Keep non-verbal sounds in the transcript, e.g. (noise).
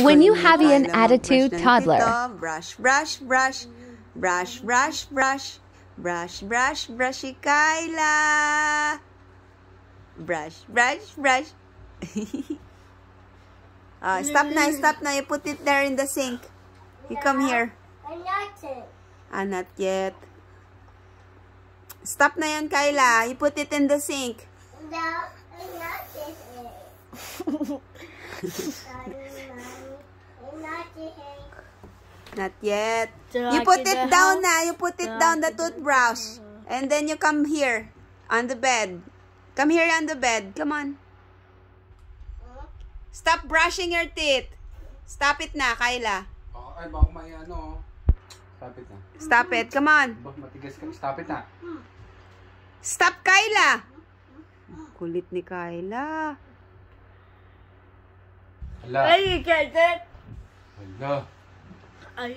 When you have an attitude toddler. Brush, brush, brush. Brush, brush, brush. Brush, brush, brush si Kyla. Brush, brush, brush. Ah, (laughs) stop na, stop now. You put it there in the sink. You come here. I'm not it. Ah, not yet. Stop na yan, Kyla. You put it in the sink. No, I'm not it. (laughs) Not yet. So You put it do down na. You put it down the toothbrush. And then you come here on the bed. Come here on the bed. Come on. Stop brushing your teeth. Stop it na, Kyla. Baka, ay, baka may ano. Stop it na. Stop it. Come on. Baka matigas ka. Stop it na. Stop, Kyla. Kulit ni Kyla. Hala. Ay, you it? Hala. Ay,